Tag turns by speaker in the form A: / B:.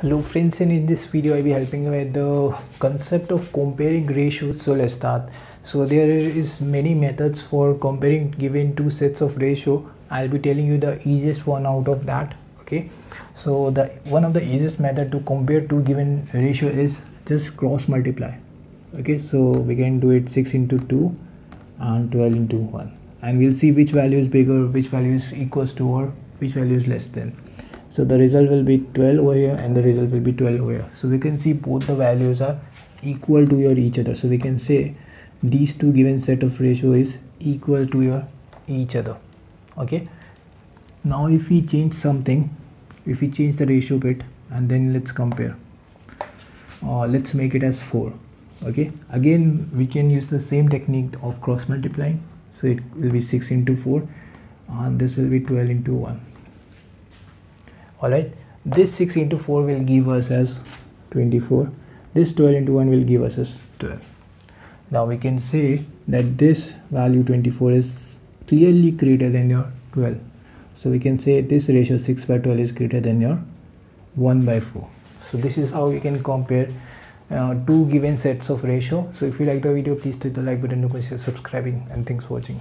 A: hello friends and in this video i'll be helping you with the concept of comparing ratios. So let's start. So there is many methods for comparing given two sets of ratio. I'll be telling you the easiest one out of that okay? So the one of the easiest method to compare two given ratio is just cross multiply okay? So we can do it 6 into 2 and 12 into 1 and we'll see which value is bigger which value is equals to or which value is less than so the result will be 12 over here and the result will be 12 over here. So we can see both the values are equal to your each other. So we can say these two given set of ratio is equal to your each other. Okay? Now if we change something if we change the ratio bit and then let's compare. Uh, let's make it as 4 okay? Again we can use the same technique of cross multiplying. So it will be 6 into 4 and this will be 12 into 1 alright? This 6 into 4 will give us as 24 this 12 into 1 will give us as 12 now we can say that this value 24 is clearly greater than your 12 so we can say this ratio 6 by 12 is greater than your 1 by 4 so this is how we can compare uh, two given sets of ratio. So if you like the video please click the like button. To consider subscribing and thanks for watching